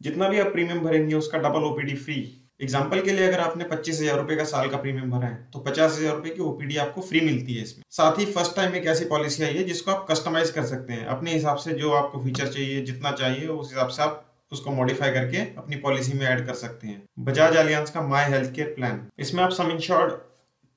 जितना भी आप प्रीमियम भरेंगे, उसका डबल ओपीडी फ्री एग्ज़ाम्पल के लिए अगर आपने पच्चीस हज़ार रुपए का साल का प्रीमियम भरा है तो पचास हज़ार रुपए की ओपीडी आपको फ्री मिलती है इसमें. साथ ही फ़र्स्ट टाइम एक ऐसी पॉलिसी आई है जिसको आप कस्टमाइज कर सकते हैं. अपने हिसाब से जो आपको फीचर चाहिए, जितना चाहिए, उस हिसाब से आप उसको मॉडिफाई करके अपनी पॉलिसी में ऐड कर सकते हैं. बजाज अलियांस का माई हेल्थ केयर प्लान इसमें आप सम इंश्योर्ड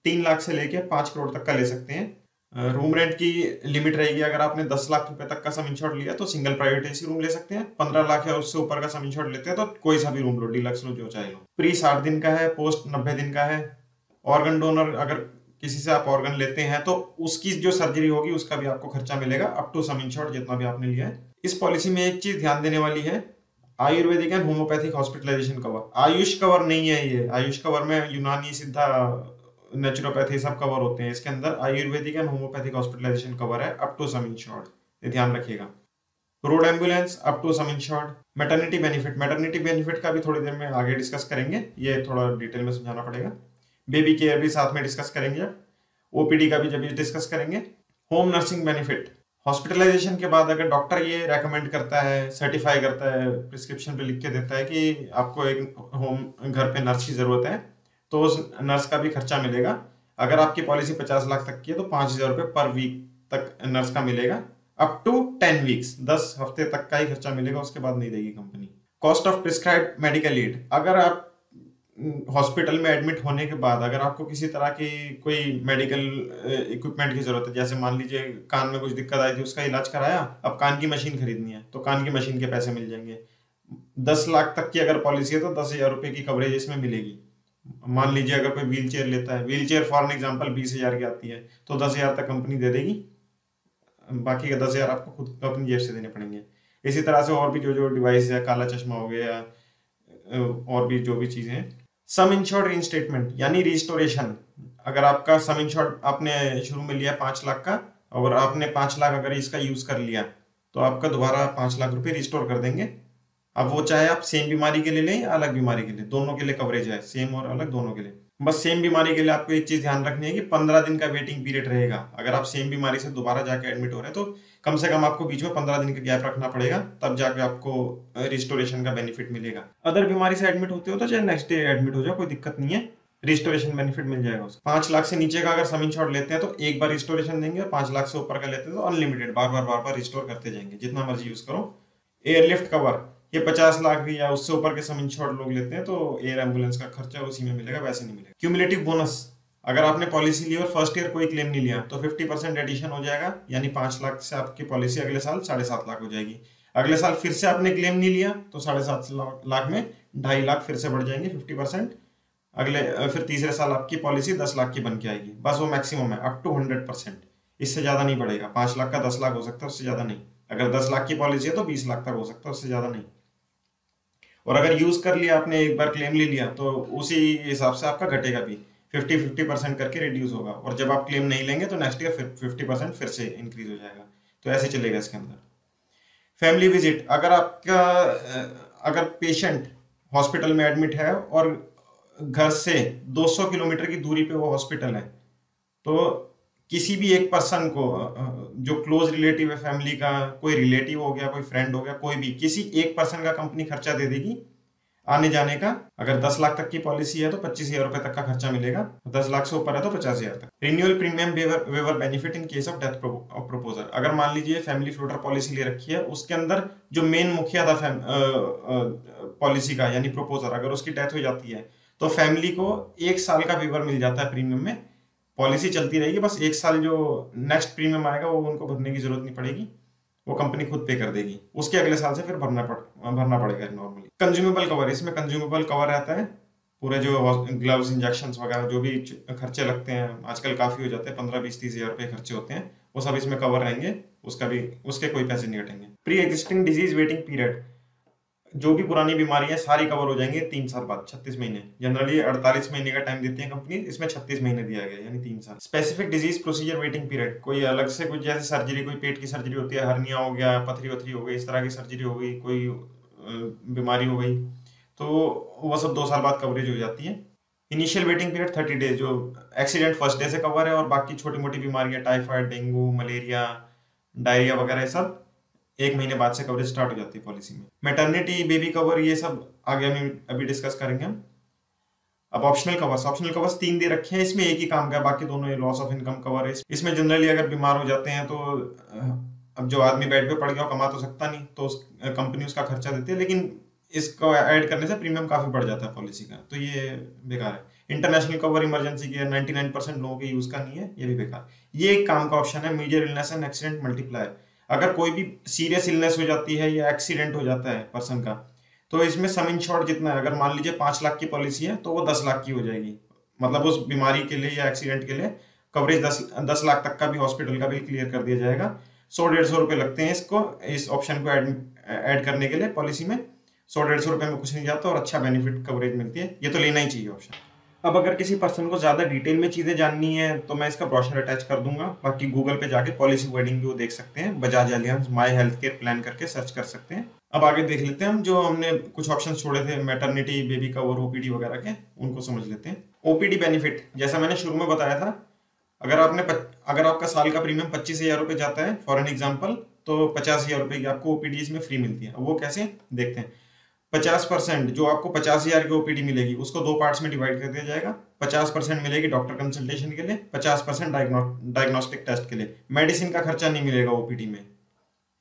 तीन लाख से लेके पाँच करोड़ तक का ले सकते हैं. रूम रेंट की लिमिट रहेगी, अगर आपने दस लाख रुपए तक का सम इंश्योर्ड लिया तो सिंगल प्राइवेट एसी रूम ले सकते हैं। पंद्रह लाख या उससे ऊपर का सम इंश्योर्ड लेते हैं तो कोई सा भी रूम लो डिलक्स लो, जो चाहे लो। प्री साठ दिन का है पोस्ट नब्बे दिन का है। ऑर्गन डोनर अगर किसी से आप ऑर्गन लेते हैं तो उसकी जो सर्जरी होगी, उसका भी आपको खर्चा मिलेगा अप टू सम इंश्योर्ड जितना भी आपने लिया है। इस पॉलिसी में एक चीज़ ध्यान देने वाली है, ayurvedic and homeopathic hospitalisation cover AYUSH cover नहीं है ये। आयुष कवर में यूनानी सिद्धा नेचुरोपैथी सब कवर होते हैं। इसके अंदर ayurvedic and homeopathic hospitalisation cover है अप टू सम इंश्योर्ड ये ध्यान रखिएगा। Road ambulance up to sum insured maternity benefit maternity benefit का भी थोड़ी देर में आगे डिस्कस करेंगे। ये थोड़ा डिटेल में समझाना पड़ेगा। बेबी केयर भी साथ में डिस्कस करेंगे ओपीडी का भी जब डिस्कस करेंगे। होम नर्सिंग बेनिफिट हॉस्पिटलाइजेशन के बाद अगर डॉक्टर ये रेकमेंड करता है सर्टिफाई करता है प्रिस्क्रिप्शन पे लिख के देता है कि आपको एक होम घर पे नर्स की ज़रूरत है तो उस नर्स का भी खर्चा मिलेगा। अगर आपकी पॉलिसी पचास लाख तक की है तो पाँच हज़ार रुपये पर वीक तक नर्स का मिलेगा। अप टू टेन वीक्स दस हफ़्ते तक का ही खर्चा मिलेगा, उसके बाद नहीं देगी company cost of prescribe medical aid अगर आप हॉस्पिटल में एडमिट होने के बाद, अगर आपको किसी तरह की कोई मेडिकल इक्विपमेंट की ज़रूरत है, जैसे मान लीजिए कान में कुछ दिक्कत आई थी, उसका इलाज कराया, अब कान की मशीन खरीदनी है तो कान की मशीन के पैसे मिल जाएँगे। दस लाख तक की अगर पॉलिसी है तो दस हज़ार रुपए की कवरेज इसमें मिलेगी। मान लीजिए अगर कोई व्हील चेयर लेता है व्हील चेयर फॉर एग्ज़ाम्पल बीस हज़ार की आती है तो दस हज़ार तक कंपनी दे देगी। बाकी का दस हज़ार आपको खुद अपनी जेब से देने पड़ेंगे। इसी तरह से और भी जो जो डिवाइस है, काला चश्मा हो गया और भी जो भी चीज़ें हैं। सम इंश्योर्ड इन स्टेटमेंट यानी रिस्टोरेशन अगर आपका सम इंश्योर्ड आपने शुरू में लिया पाँच लाख का, और आपने पाँच लाख अगर इसका यूज़ कर लिया तो आपका दोबारा पाँच लाख रुपए रिस्टोर कर देंगे। अब वो चाहे आप सेम बीमारी के लिए लें या अलग बीमारी के लिए, दोनों के लिए कवरेज है सेम और अलग दोनों के लिए। बस सेम बीमारी के लिए आपको एक चीज़ ध्यान रखनी है कि पंद्रह दिन का वेटिंग पीरियड रहेगा। अगर आप सेम बीमारी से दोबारा जाके एडमिट हो रहे हैं तो कम से कम आपको बीच में पंद्रह दिन का गैप रखना पड़ेगा, तब जाके आपको रिस्टोरेशन का बेनिफिट मिलेगा। अदर बीमारी से एडमिट होते हो तो चाहे नेक्स्ट डे एडमिट हो जाओ, कोई दिक्कत नहीं है रिस्टोरेशन बेनिफिट मिल जाएगा उसको। पाँच लाख से नीचे का अगर समिन शॉट लेते हैं तो एक बार रिस्टोरेशन देंगे और पाँच लाख से ऊपर का लेते हैं तो अनलिमिटेड बार बार बार बार रिस्टोर करते जाएँगे, जितना मर्ज़ी यूज़ करो। एयरलिफ्ट कवर ये पचास लाख या उससे ऊपर के सम इंश्योर्ड लोग लेते हैं तो एयर एंबुलेंस का खर्चा उसी में मिलेगा, वैसे नहीं मिलेगा। क्यूमुलेटिव बोनस अगर आपने पॉलिसी ली और फ़र्स्ट ईयर कोई क्लेम नहीं लिया तो फिफ्टी परसेंट एडिशन हो जाएगा, यानी पाँच लाख से आपकी पॉलिसी अगले साल साढ़े सात लाख हो जाएगी। अगले साल फिर से आपने क्लेम नहीं लिया तो साढ़े सात लाख में ढाई लाख फिर से बढ़ जाएँगे फिफ्टी परसेंट अगले फिर तीसरे साल आपकी पॉलिसी दस लाख की बन के आएगी। बस वो मैक्सिमम है अप टू हंड्रेड परसेंट इससे ज़्यादा नहीं बढ़ेगा। पाँच लाख का दस लाख हो सकता है, उससे ज़्यादा नहीं। अगर दस लाख की पॉलिसी है तो बीस लाख तक हो सकता है, उससे ज़्यादा नहीं। और अगर यूज़ कर लिया आपने, एक बार क्लेम ले लिया तो उसी हिसाब से आपका घटेगा भी। फिफ्टी फिफ्टी परसेंट करके रिड्यूस होगा। और जब आप क्लेम नहीं लेंगे तो नेक्स्ट ईयर फिफ्टी परसेंट फिर से इंक्रीज हो जाएगा। तो ऐसे चलेगा इसके अंदर। फैमिली विज़िट अगर आपका अगर पेशेंट हॉस्पिटल में एडमिट है और घर से 200 किलोमीटर की दूरी पे वो हॉस्पिटल है तो किसी भी एक पर्सन को जो क्लोज रिलेटिव है फैमिली का, कोई रिलेटिव हो गया, कोई फ्रेंड हो गया, कोई भी, किसी एक पर्सन का कंपनी खर्चा दे देगी आने जाने का। अगर दस लाख तक की पॉलिसी है तो पच्चीस हज़ार रुपए तक का खर्चा मिलेगा। दस लाख से ऊपर है तो पचास हज़ार तक। Renewal premium waiver benefit in case of death of proposer अगर मान लीजिए फैमिली फ्लोटर पॉलिसी ले रखी है, उसके अंदर जो मेन मुखिया था पॉलिसी का, यानी प्रपोजर अगर उसकी डेथ हो जाती है तो फैमिली को एक साल का वेवर मिल जाता है प्रीमियम में। पॉलिसी चलती रहेगी, बस एक साल जो नेक्स्ट प्रीमियम आएगा, वो उनको भरने की ज़रूरत नहीं पड़ेगी, वो कंपनी खुद पे कर देगी। उसके अगले साल से फिर भरना पड़, भरना पड़ेगा नॉर्मली कंज्यूमेबल कवर इसमें कंज्यूमेबल कवर रहता है, पूरे जो ग्लव्स इंजेक्शन वगैरह, जो भी खर्चे लगते हैं, आजकल काफ़ी हो जाते हैं, पंद्रह बीस, तीस हज़ार रुपए खर्चे होते हैं, वो सब इसमें कवर रहेंगे, उसका भी, उसके कोई पैसे नहीं कटेंगे pre existing disease waiting period जो भी पुरानी बीमारी है, सारी कवर हो जाएँगे तीन साल बाद, छत्तीस महीने। जनरली अड़तालीस महीने का टाइम देती है कंपनी इसमें छत्तीस महीने दिया गया यानी तीन साल। Specific disease procedure waiting period कोई अलग से कुछ जैसे सर्जरी कोई पेट की सर्जरी होती है हरनिया हो गया, पथरी वथरी हो गई, इस तरह की सर्जरी हो गई, कोई बीमारी हो गई तो वह सब दो साल बाद कवरेज हो जाती है। Initial waiting period thirty days जो एक्सीडेंट फ़र्स्ट डे से कवर है और बाकी छोटी मोटी बीमारियाँ टाइफाइड डेंगू मलेरिया डायरिया वगैरह सब एक महीने बाद से कवरेज स्टार्ट हो जाती है पॉलिसी में। मैटरनिटी बेबी कवर ये सब आगे हम अभी डिस्कस करेंगे हम। अब ऑप्शनल कवर्स ऑप्शनल कवर्स तीन दे रखे हैं, इसमें एक ही काम का बाकी दोनों लॉस ऑफ़ इनकम कवर है। इसमें जनरली अगर बीमार हो जाते हैं तो अब जो आदमी बेड पे पड़ गया कमा तो सकता नहीं तो उस कंपनी उसका खर्चा देती है, लेकिन इसको ऐड करने से प्रीमियम काफ़ी बढ़ जाता है पॉलिसी का। तो ये बेकार है। इंटरनेशनल कवर इमरजेंसी के 99 परसेंट लोगों के यूज़ का नहीं है, ये भी बेकार। ये एक काम का ऑप्शन है major illness and accident multiplier अगर कोई भी सीरियस इलनेस हो जाती है या एक्सीडेंट हो जाता है पर्सन का तो इसमें सम इंश्योर्ड जितना है, अगर मान लीजिए पाँच लाख की पॉलिसी है तो वो दस लाख की हो जाएगी। मतलब उस बीमारी के लिए या एक्सीडेंट के लिए कवरेज दस दस लाख तक का भी हॉस्पिटल का बिल क्लियर कर दिया जाएगा। सौ डेढ़ सौ रुपये लगते हैं इसको, इस ऑप्शन को ऐड ऐड करने के लिए पॉलिसी में। सौ डेढ़ सौ रुपये में कुछ नहीं जाता और अच्छा बेनिफिट कवरेज मिलती है। ये तो लेना ही चाहिए ऑप्शन अब अगर किसी पर्सन को ज़्यादा डिटेल में चीज़ें जाननी है तो मैं इसका ब्रोशर अटैच कर दूँगा। बाकी गूगल पे जाके पॉलिसी वर्डिंग भी वो देख सकते हैं। Bajaj Allianz my health care plan करके सर्च कर सकते हैं। अब आगे देख लेते हैं हम जो हमने कुछ ऑप्शन छोड़े थे मैटरनिटी बेबी कवर ओपीडी वगैरह के, उनको समझ लेते हैं। ओपीडी बेनिफिट जैसा मैंने शुरू में बताया था, अगर आपने अगर आपका साल का प्रीमियम पच्चीस हज़ार रुपये जाता है फॉर एन एग्ज़ाम्पल तो पचास हज़ार रुपये की आपको ओपीडी इसमें फ्री मिलती है। वो कैसे? देखते हैं। पचास परसेंट, जो आपको पचास हज़ार की ओपीडी मिलेगी, उसको दो पार्ट्स में डिवाइड कर दिया जाएगा। पचास परसेंट मिलेगी डॉक्टर कंसल्टेशन के लिए, पचास परसेंट डायग्नोस्टिक टेस्ट के लिए। मेडिसिन का खर्चा नहीं मिलेगा ओपीडी में।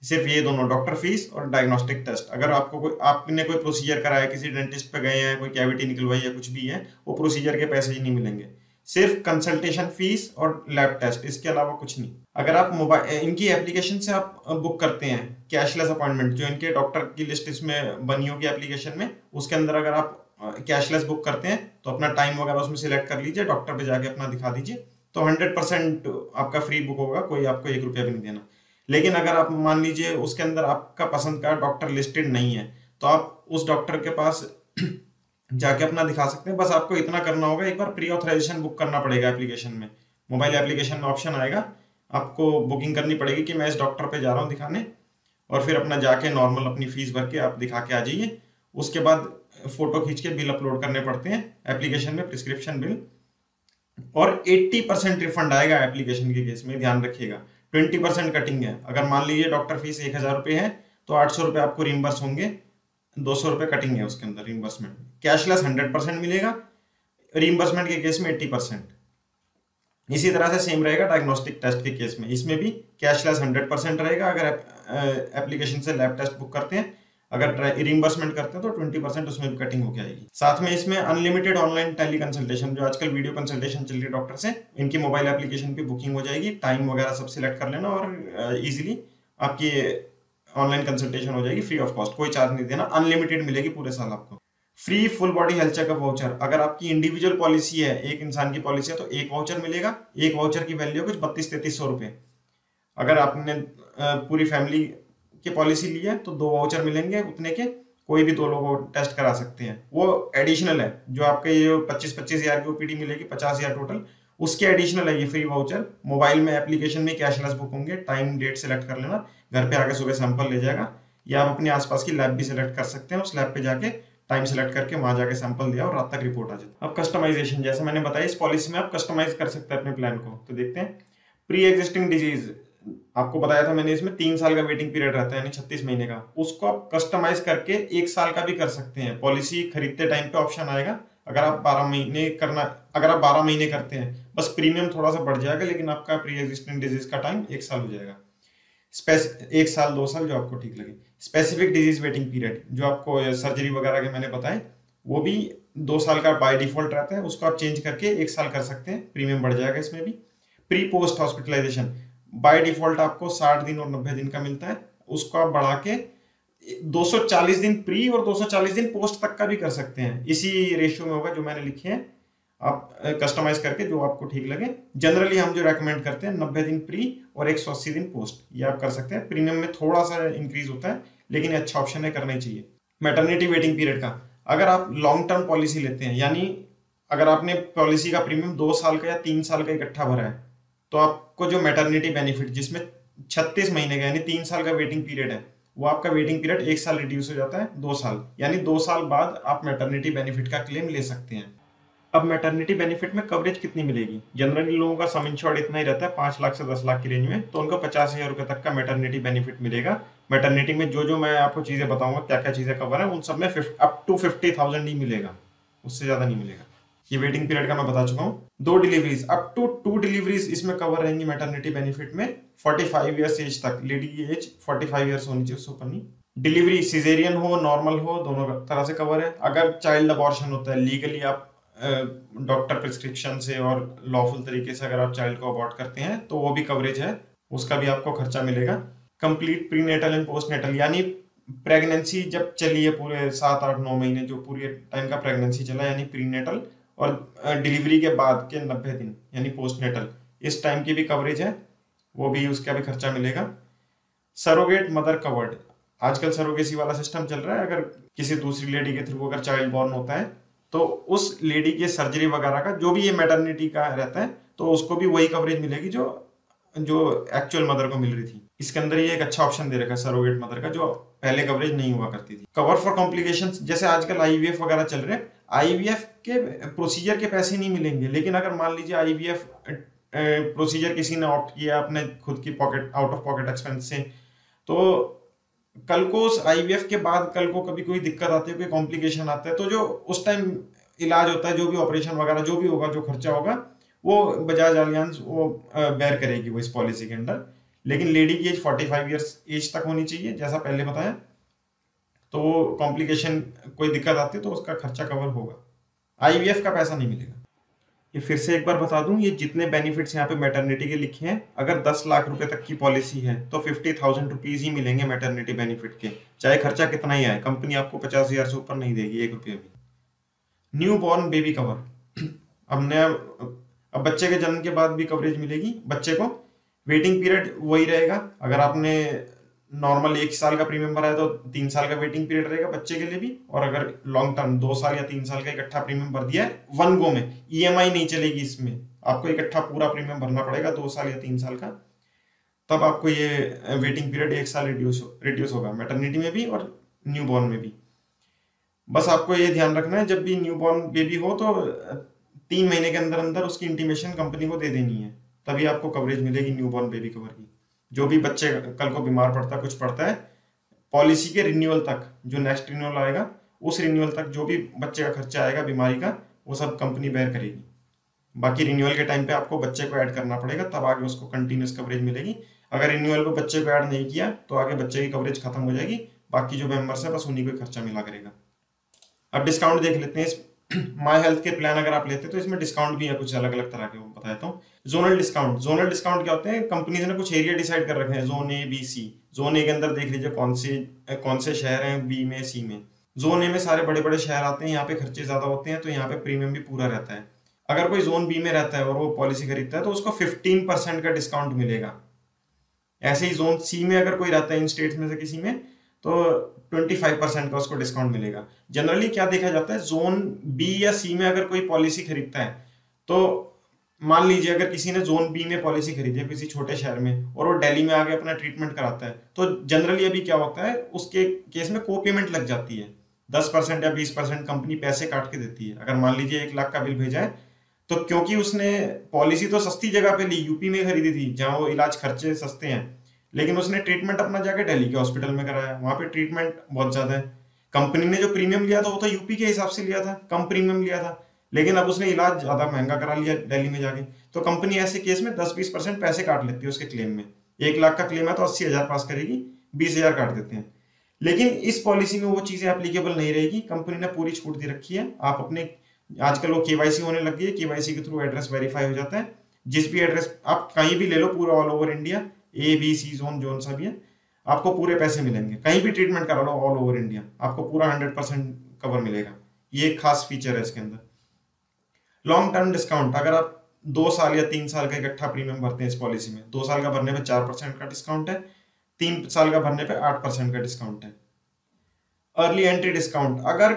सिर्फ़ ये दोनों डॉक्टर फ़ीस और डायग्नोस्टिक टेस्ट अगर आपको कोई आपने कोई प्रोसीजर कराया, किसी डेंटिस्ट पे गए हैं, कोई कैविटी निकलवाई है, कुछ भी है, वो प्रोसीजर के पैसे ही नहीं मिलेंगे। सिर्फ़ कंसल्टेशन फ़ीस और लैब टेस्ट इसके अलावा कुछ नहीं। अगर आप मोबाइल इनकी एप्लीकेशन से आप बुक करते हैं कैशलेस अपॉइंटमेंट जो इनके डॉक्टर की लिस्ट इसमें बनी होगी एप्लीकेशन में, उसके अंदर अगर आप कैशलेस बुक करते हैं तो अपना टाइम वगैरह उसमें सिलेक्ट कर लीजिए डॉक्टर पे जाके अपना दिखा दीजिए तो हंड्रेड परसेंट आपका फ्री बुक होगा, कोई आपको एक रुपया भी नहीं देना। लेकिन अगर आप मान लीजिए उसके अंदर आपका पसंद का डॉक्टर लिस्टेड नहीं है तो आप उस डॉक्टर के पास जाके अपना दिखा सकते हैं। बस आपको इतना करना होगा, एक बार प्री ऑथराइजेशन बुक करना पड़ेगा एप्लीकेशन में। मोबाइल एप्लीकेशन में ऑप्शन आएगा। आपको बुकिंग करनी पड़ेगी कि मैं इस डॉक्टर पे जा रहा हूँ दिखाने, और फिर अपना जाके नॉर्मल अपनी फ़ीस भर के आप दिखा के आ जाइए। उसके बाद फ़ोटो खींच के बिल अपलोड करने पड़ते हैं एप्लीकेशन में प्रिस्क्रिप्शन बिल और 80 परसेंट रिफंड आएगा एप्लीकेशन के केस में, ध्यान रखिएगा। ट्वेंटी परसेंट कटिंग है। अगर मान लीजिए डॉक्टर फ़ीस एक हज़ार रुपये है तो आठ सौ रुपये आपको रिम्बर्स होंगे। दो सौ रुपये कटिंग है उसके अंदर रिम्बर्समेंट कैशलेस हंड्रेड परसेंट मिलेगा रिम्बर्समेंट के केस में एट्टी परसेंट इसी तरह से सेम रहेगा डायग्नोस्टिक टेस्ट के केस में। इसमें भी कैशलेस हंड्रेड परसेंट रहेगा, अगर एप्लीकेशन से लैब टेस्ट बुक करते हैं। अगर रिम्बर्समेंट करते हैं तो ट्वेंटी परसेंट उसमें भी कटिंग होकर आएगी। साथ में इसमें अनलिमिटेड ऑनलाइन टेली कंसल्टेशन जो आजकल वीडियो कंसल्टेशन चल रही है डॉक्टर से, इनकी मोबाइल एप्लीकेशन पे बुकिंग हो जाएगी। टाइम वगैरह सब सिलेक्ट कर लेना और इजीली आपकी ऑनलाइन कंसल्टेशन हो जाएगी फ्री ऑफ़ कॉस्ट कोई चार्ज नहीं देना अनलिमिटेड मिलेगी पूरे साल आपको। Free full body health checkup voucher अगर आपकी इंडिविजुअल पॉलिसी है, एक इंसान की पॉलिसी है तो एक वाउचर मिलेगा, एक वाउचर की वैल्यू कुछ बत्तीस तैतीस सौ रुपए। अगर आपने पूरी फैमिली की पॉलिसी ली है तो दो वाउचर मिलेंगे उतने के, कोई भी दो लोग टेस्ट करा सकते हैं। वो एडिशनल है, जो आपके ये पच्चीस पच्चीस हज़ार की ओपीडी मिलेगी, पचास हज़ार टोटल उसके एडिशनल है ये फ्री वाउचर मोबाइल में एप्लीकेशन में कैशलेस बुक होंगे टाइम डेट सेलेक्ट कर लेना। घर पे आके सुबह सैंपल ले जाएगा। या आप अपने आसपास की लैब भी सिलेक्ट कर सकते हैं, उस लैब पे जाके टाइम सेलेक्ट करके वहाँ जाके सैंपल दिया और रात तक रिपोर्ट आ जाती अब कस्टमाइजेशन जैसे मैंने बताया, इस पॉलिसी में आप कस्टमाइज कर सकते हैं अपने प्लान को। तो देखते हैं। प्री एग्जिस्टिंग डिज़ीज़ आपको बताया था मैंने इसमें तीन साल का वेटिंग पीरियड रहता है, यानी छत्तीस महीने का। उसको आप कस्टमाइज करके एक साल का भी कर सकते हैं। पॉलिसी खरीदते टाइम पे ऑप्शन आएगा। अगर आप बारह महीने करना, अगर आप बारह महीने करते हैं, बस प्रीमियम थोड़ा सा बढ़ जाएगा, लेकिन आपका प्री एग्जिस्टिंग डिज़ीज़ का टाइम एक साल हो जाएगा। एक साल, दो साल जो आपको ठीक लगे। स्पेसिफिक डिज़ीज़ वेटिंग पीरियड जो आपको सर्जरी वगैरह के मैंने बताए, वो भी दो साल का बाय डिफ़ॉल्ट रहता है, उसको आप चेंज करके एक साल कर सकते हैं प्रीमियम बढ़ जाएगा इसमें भी। Pre post hospitalisation by default आपको साठ दिन और नब्बे दिन का मिलता है, उसको आप बढ़ा के 240 दिन प्री और 240 दिन पोस्ट तक का भी कर सकते हैं। इसी रेशियो में होगा जो मैंने लिखे हैं। आप कस्टमाइज करके जो आपको ठीक लगे। जनरली हम जो रेकमेंड करते हैं, नब्बे दिन प्री और एक सौ अस्सी दिन पोस्ट ये आप कर सकते हैं। प्रीमियम में थोड़ा सा इंक्रीज होता है, लेकिन अच्छा ऑप्शन है, करना चाहिए। मेटर्निटी वेटिंग पीरियड का। अगर आप लॉन्ग टर्म पॉलिसी लेते हैं, यानी अगर आपने पॉलिसी का प्रीमियम दो साल का या तीन साल का इकट्ठा भरा है तो आपको जो मेटर्निटी बेनिफिट जिसमें छत्तीस महीने का, यानी तीन साल का वेटिंग पीरियड है, वो आपका वेटिंग पीरियड एक साल रिड्यूस हो जाता है, दो साल। यानी दो साल बाद आप मेटर्निटी बेनिफिट का क्लेम ले सकते हैं। अब मैटरनिटी बेनिफिट में कवरेज कितनी मिलेगी? जनरली लोगों का सम इंश्योर्ड इतना ही रहता है, पाँच लाख से दस लाख की रेंज में तो उनको पचास हज़ार रुपए तक का मैटरनिटी बेनिफिट मिलेगा। मैटरनिटी में जो जो मैं आपको चीज़ें बताऊँगा क्या क्या चीज़ें कवर है, उन सब में अप टू फिफ्टी थाउज़ेंड ही मिलेगा। उससे ज़्यादा नहीं मिलेगा। ये वेटिंग पीरियड का मैं बता चुका हूँ। दो deliveries up to two deliveries इसमें कवर रहेंगी मैटरनिटी बेनिफिट में 45 इयर्स एज तक। लेडी की एज 45 इयर्स होनी चाहिए, उससे ऊपर नहीं। डिलीवरी सिजेरियन हो नॉर्मल हो, दोनों तरह से कवर है। अगर चाइल्ड अबॉर्शन होता है लीगली आप डॉक्टर प्रिस्क्रिप्शन से और लॉफुल तरीके से अगर आप चाइल्ड को अबॉर्ट करते हैं तो वो भी कवरेज है। उसका भी आपको खर्चा मिलेगा। Complete prenatal and postnatal यानी प्रेगनेंसी जब चली है पूरे सात, आठ, नौ महीने, जो पूरे टाइम का प्रेगनेंसी चला, यानी प्री नेटल और डिलीवरी के बाद के नब्बे दिन, यानी पोस्ट नेटल इस टाइम की भी कवरेज है। वो भी, उसका भी खर्चा मिलेगा। सरोगेट मदर कवर्ड आजकल सरोगेसी वाला सिस्टम चल रहा है। अगर किसी दूसरी लेडी के थ्रू अगर चाइल्ड बॉर्न होता है तो उस लेडी के सर्जरी वगैरह का, जो भी ये मेटर्निटी का रहता है तो उसको भी वही कवरेज मिलेगी जो जो एक्चुअल मदर को मिल रही थी। इसके अंदर ये एक अच्छा ऑप्शन दे रखा है सरोगेट मदर का, जो पहले कवरेज नहीं हुआ करती थी। कवर फॉर कॉम्प्लिकेशन जैसे आजकल आईवीएफ वगैरह चल रहे हैं आईवीएफ के प्रोसीजर के पैसे नहीं मिलेंगे, लेकिन अगर मान लीजिए आईवीएफ प्रोसीजर किसी ने ऑप्ट किया अपने खुद की pocket out of pocket expense से तो कल को उस आईवीएफ के बाद कल को कभी कोई दिक्कत आती है, कोई कॉम्प्लिकेशन आता है तो जो उस टाइम इलाज होता है, जो भी ऑपरेशन वगैरह, जो भी होगा, जो खर्चा होगा, वो बजाज अलियांस वो बेयर करेगी वो इस पॉलिसी के अंडर लेकिन लेडी की एज 45 इयर्स एज तक होनी चाहिए, जैसा पहले बताया। तो वो कॉम्प्लिकेशन कोई दिक्कत आती है तो उसका खर्चा कवर होगा। आईवीएफ का पैसा नहीं मिलेगा। ये फिर से एक बार बता दूँ, ये जितने बेनिफिट्स यहाँ पे मैटरनिटी के लिखे हैं, अगर 10 लाख रुपए तक की पॉलिसी है तो फिफ्टी थाउज़ेंड रुपीज़ ही मिलेंगे मैटरनिटी बेनिफिट के। चाहे खर्चा कितना ही आए कंपनी आपको पचास हज़ार से ऊपर नहीं देगी एक रुपये भी। न्यू बॉर्न बेबी कवर अब नया, अब बच्चे के जन्म के बाद भी कवरेज मिलेगी, बच्चे को वेटिंग पीरियड वही रहेगा। अगर आपने नॉर्मल एक साल का प्रीमियम भरा है तो तीन साल का वेटिंग पीरियड रहेगा बच्चे के लिए भी। और अगर लॉन्ग टर्म दो साल या तीन साल का इकट्ठा प्रीमियम भर दिया है वन गो में। ईएमआई नहीं चलेगी इसमें। आपको इकट्ठा पूरा प्रीमियम भरना पड़ेगा दो साल या तीन साल का। तब आपको ये वेटिंग पीरियड एक साल रिड्यूस रिड्यूस होगा मेटर्निटी में भी और न्यू बॉर्न में भी। बस आपको ये ध्यान रखना है, जब भी न्यू बॉर्न बेबी हो तो तीन महीने के अंदर अंदर उसकी इंटीमेशन कंपनी को दे देनी है। तभी आपको कवरेज मिलेगी न्यू बॉर्न बेबी कवर की। जो भी बच्चे कल को बीमार पड़ता है, कुछ पड़ता है पॉलिसी के रिन्यूअल तक, जो नेक्स्ट रिन्यूअल आएगा, उस रिन्यूअल तक जो भी बच्चे का खर्चा आएगा, बीमारी का, वो सब कंपनी बेयर करेगी। बाकी रिन्यूअल के टाइम पे आपको बच्चे को ऐड करना पड़ेगा, तब आगे उसको कंटिन्यूस कवरेज मिलेगी। अगर रिन्यूअल पे बच्चे को ऐड नहीं किया तो आगे बच्चे की कवरेज खत्म हो जाएगी, बाकी जो मेंबर्स है, बस उन्हीं को खर्चा मिला करेगा। अब डिस्काउंट देख लेते हैं इस माई हेल्थ के प्लान अगर आप लेते हैं तो इसमें डिस्काउंट भी है कुछ अलग अलग तरह के, वो बता देता हूँ जोनल डिस्काउंट जोनल डिस्काउंट क्या होते हैं? कंपनीज़ ने कुछ एरिया डिसाइड कर रखे हैं zone A B C zone A के अंदर देख लीजिए कौन से कौन से शहर हैं बी में सी में। जोन ए में सारे बड़े बड़े शहर आते हैं, यहाँ पे खर्चे ज़्यादा होते हैं तो यहाँ पे प्रीमियम भी पूरा रहता है। अगर कोई जोन बी में रहता है और वो पॉलिसी खरीदता है तो उसको फिफ्टीन परसेंट का डिस्काउंट मिलेगा। ऐसे ही जोन सी में अगर कोई रहता है इन स्टेट्स में से किसी में तो 25 परसेंट का उसको डिस्काउंट मिलेगा। जनरली क्या देखा जाता है जोन बी या सी में अगर कोई पॉलिसी खरीदता है तो मान लीजिए अगर किसी ने जोन बी में पॉलिसी खरीदी है किसी छोटे शहर में और वो दिल्ली में आके अपना ट्रीटमेंट कराता है तो जनरली अभी क्या होता है, उसके केस में को पेमेंट लग जाती है। दस परसेंट या बीस परसेंट कंपनी पैसे काट के देती है। अगर मान लीजिए एक लाख का बिल भेजा है तो क्योंकि उसने पॉलिसी तो सस्ती जगह पे ली यूपी में खरीदी थी, जहाँ वो इलाज खर्चे सस्ते हैं लेकिन उसने ट्रीटमेंट अपना जाके दिल्ली के हॉस्पिटल में कराया। वहाँ पे ट्रीटमेंट बहुत ज़्यादा है। कंपनी ने जो प्रीमियम लिया था, वो तो यूपी के हिसाब से लिया था। कम प्रीमियम लिया था। लेकिन अब उसने इलाज ज़्यादा महँगा करा लिया दिल्ली में जाके। तो कंपनी ऐसे केस में दस बीस परसेंट पैसे काट लेती है उसके क्लेम में। एक लाख का क्लेम है तो अस्सी हज़ार पास करेगी, बीस हज़ार काट देते हैं। लेकिन इस पॉलिसी में वो चीज़ें एप्लीकेबल नहीं रहेगी। कंपनी ने पूरी छूट दे रखी है। आप अपने, आजकल वो केवाईसी होने लग गई है। केवाईसी के थ्रू एड्रेस वेरीफाई हो जाता है। जिस भी एड्रेस आप कहीं भी ले लो, पूरा all over India A B C zone zone सा भी है, आपको पूरे पैसे मिलेंगे। कहीं भी ट्रीटमेंट करा लो ऑल ओवर इंडिया आपको पूरा हंड्रेड परसेंट कवर मिलेगा। ये एक खास फीचर है इसके अंदर। लॉन्ग टर्म डिस्काउंट अगर आप दो साल या तीन साल का इकट्ठा प्रीमियम भरते हैं इस पॉलिसी में, दो साल का भरने पे चार परसेंट का डिस्काउंट है, तीन साल का भरने पे आठ परसेंट का डिस्काउंट है। अर्ली एंट्री डिस्काउंट अगर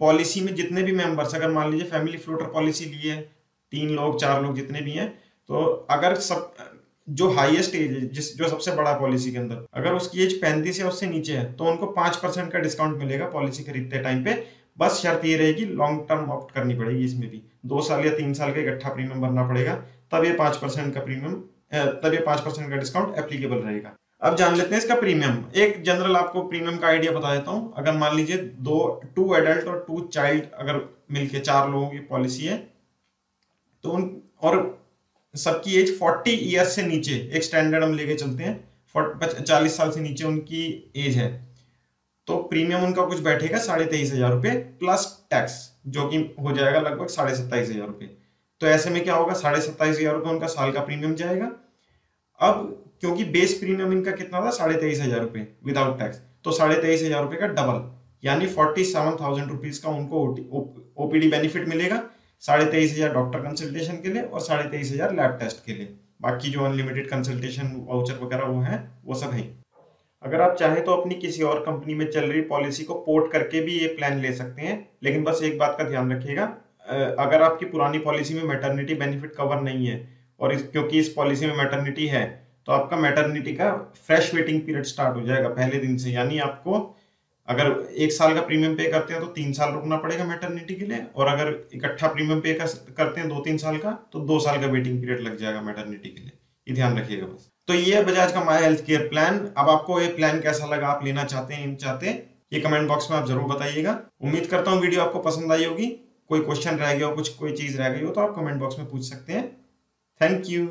पॉलिसी में जितने भी मेंबर्स अगर मान लीजिए फैमिली फ्लोटर पॉलिसी ली है, तीन लोग, चार लोग जितने भी हैं तो अगर सब जो हाईएस्ट एज है, जिस, जो सबसे बड़ा पॉलिसी के अंदर। अगर उसकी एज पैंतीस या उससे नीचे है तो उनको पाँच परसेंट का डिस्काउंट मिलेगा पॉलिसी खरीदते टाइम पे। बस शर्त ये रहेगी लॉन्ग टर्म ऑप्ट करनी पड़ेगी इसमें भी। दो साल या तीन साल का इकट्ठा प्रीमियम भरना पड़ेगा, तब ये पाँच परसेंट का प्रीमियम तब ये पाँच परसेंट का डिस्काउंट एप्लीकेबल रहेगा। अब जान लेते हैं इसका प्रीमियम एक जनरल आपको प्रीमियम का आइडिया बता देता हूँ। अगर मान लीजिए दो टू एडल्ट और टू चाइल्ड अगर मिलके चार लोगों की पॉलिसी है तो उन, और सबकी एज फोर्टी ईयर्स से नीचे, एक स्टैंडर्ड हम लेके चलते हैं। चालीस साल से नीचे उनकी एज है। तो प्रीमियम उनका कुछ बैठेगा साढ़े तेईस हज़ार रुपये प्लस टैक्स जो कि हो जाएगा लगभग साढ़े सत्ताईस हज़ार रुपये। तो ऐसे में क्या होगा, साढ़े सत्ताईस हज़ार रुपये उनका साल का प्रीमियम जाएगा। अब क्योंकि बेस प्रीमियम इनका कितना था? साढ़े तेईस हज़ार रुपये विदाउट टैक्स तो साढ़े तेईस हज़ार रुपये का डबल यानी फोर्टी सेवन थाउज़ेंड रुपीज़ का उनको ओपीडी बेनिफिट मिलेगा। साढ़े तेईस हज़ार डॉक्टर कंसल्टेशन के लिए और साढ़े तेईस हज़ार लैब टेस्ट के लिए। बाकी जो अनलिमिटेड कंसल्टेशन वाउचर वगैरह वो है, वो सब है। अगर आप चाहें तो अपनी किसी और कंपनी में चल रही पॉलिसी को पोर्ट करके भी ये प्लान ले सकते हैं, लेकिन बस एक बात का ध्यान रखिएगा अगर आपकी पुरानी पॉलिसी में मैटरनिटी बेनिफिट कवर नहीं है, और इस, क्योंकि इस पॉलिसी में मैटरनिटी है तो आपका मैटरनिटी का फ्रेश वेटिंग पीरियड स्टार्ट हो जाएगा पहले दिन से, यानी आपको अगर एक साल का प्रीमियम पे करते हैं तो तीन साल रुकना पड़ेगा मैटरनिटी के लिए, और अगर इकट्ठा प्रीमियम पे करते हैं दो तीन साल का तो दो साल का वेटिंग पीरियड लग जाएगा मैटरनिटी के लिए। ये ध्यान रखिएगा बस। तो ये है बजाज का माई हेल्थ केयर प्लान अब आपको ये प्लान कैसा लगा, आप लेना चाहते हैं चाहते, ये कमेंट बॉक्स में आप ज़रूर बताइएगा। उम्मीद करता हूँ वीडियो आपको पसंद आई होगी। कोई क्वेश्चन रह गया हो, कुछ, कोई चीज़ रह गई हो तो आप कमेंट बॉक्स में पूछ सकते हैं। Thank you